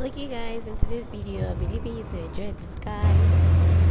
okay guys in today's video i'll be leaving you to enjoy the skies.